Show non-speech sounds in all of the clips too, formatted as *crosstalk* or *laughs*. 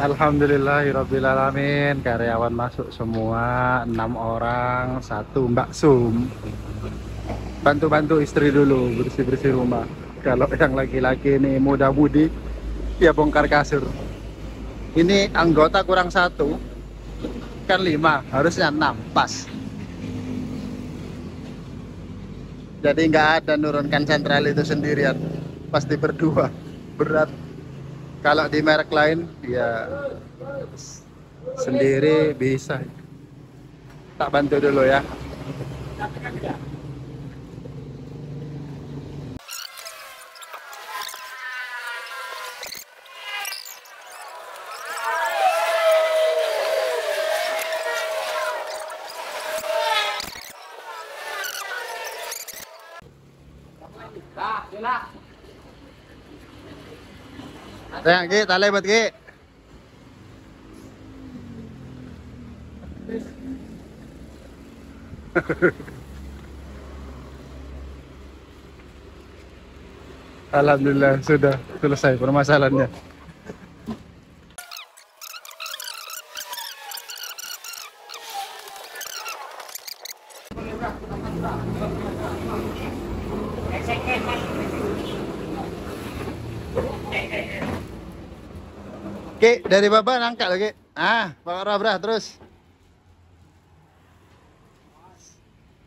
Alhamdulillahirrabbilalamin Karyawan masuk semua enam orang Satu Mbak Sum. Bantu-bantu istri dulu Bersih-bersih rumah. Kalau yang laki-laki ini muda-mudi Ya bongkar kasur. Ini anggota kurang satu Kan lima Harusnya enam Pas. Jadi nggak ada nurunkan sentral itu sendirian. Pasti berdua Berat kalau di merek lain ya sendiri bisa. Tak bantu dulu ya Sayang, Ki, tali buat Ki. *laughs* Alhamdulillah sudah selesai permasalahannya. Ki, dari Bapak nangkak lagi. Ah, Pak Rabra terus.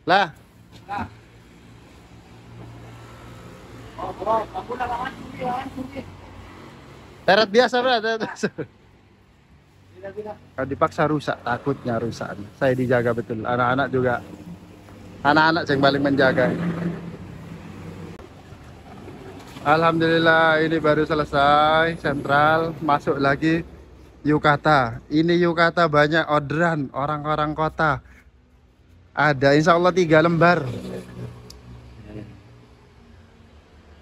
Lah. Teret biasa, Bro. Teret biasa. Kalau dipaksa rusak, takutnya rusak. Saya dijaga betul. Anak-anak juga. Anak-anak yang paling menjaga. Alhamdulillah ini baru selesai sentral masuk lagi yukata ini yukata banyak orderan orang-orang kota. Ada insya Allah tiga lembar.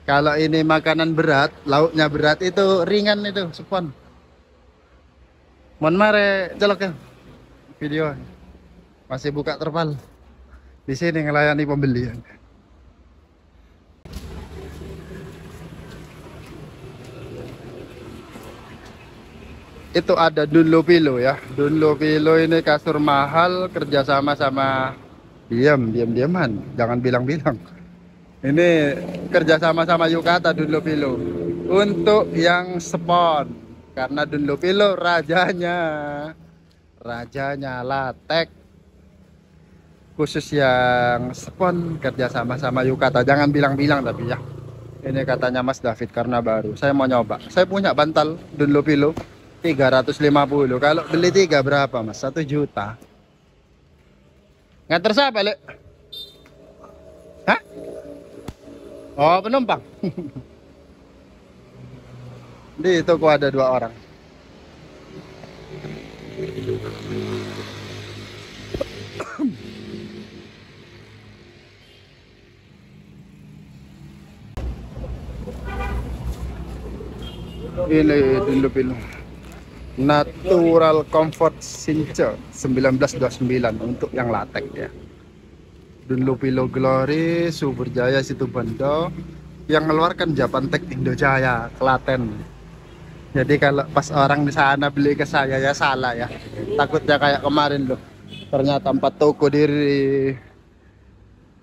Kalau ini makanan berat lauknya berat itu ringan itu spon mohon mare celok ya video. Masih buka terpal. Di sini ngelayani pembelian itu ada Dunlopilo ya. Dunlopilo ini kasur mahal kerjasama sama diam diam diaman jangan bilang-bilang. Ini kerjasama sama Yukata Dunlopilo. Untuk yang spon karena Dunlopilo rajanya. Rajanya latek. Khusus yang spon kerjasama sama Yukata. Jangan bilang-bilang tapi ya. Ini katanya Mas David karena baru saya mau nyoba. Saya punya bantal Dunlopilo 350 kalau beli tiga berapa mas? Satu juta. Nganter siapa le Hah? oh penumpang. *laughs* Di toko ada dua orang. *coughs* Ini dulu film Natural Comfort Cinca 1929 untuk yang latek ya. Dunlopilo Glory, Subur Jaya Situ Bondo yang mengeluarkan Japantech Indojaya Klaten. Jadi kalau pas orang di sana beli ke saya ya salah ya. Takutnya kayak kemarin loh. Ternyata empat toko diri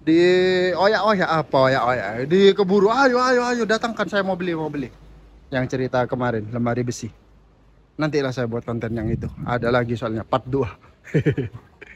di oya oya apa oya oya di keburu ayo ayo ayo datangkan saya mau beli mau beli. Yang cerita kemarin lemari besi nantilah saya buat konten yang itu. Ada lagi soalnya part 2 *laughs*